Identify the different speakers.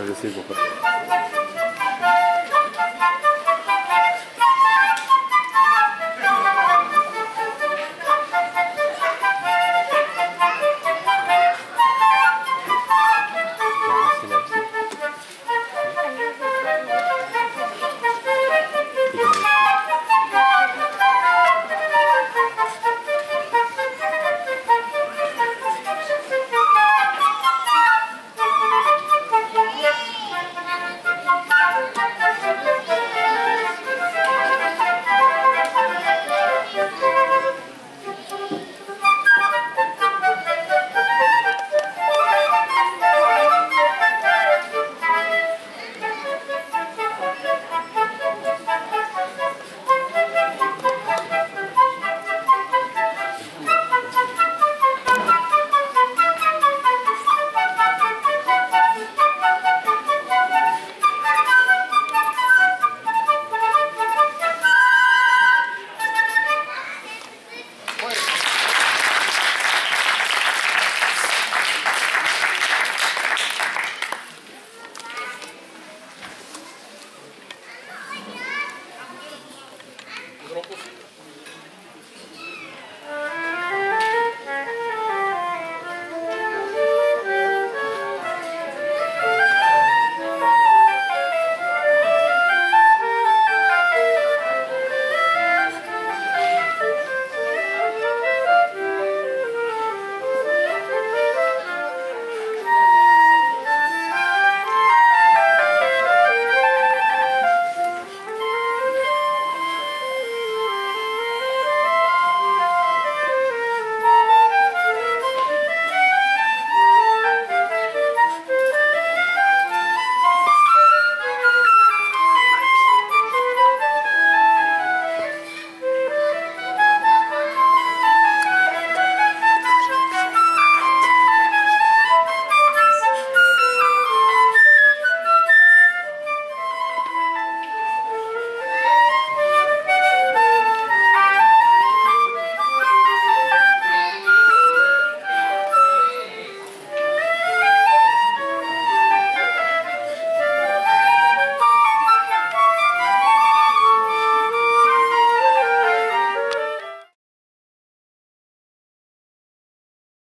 Speaker 1: dans eu sei,
Speaker 2: Moi.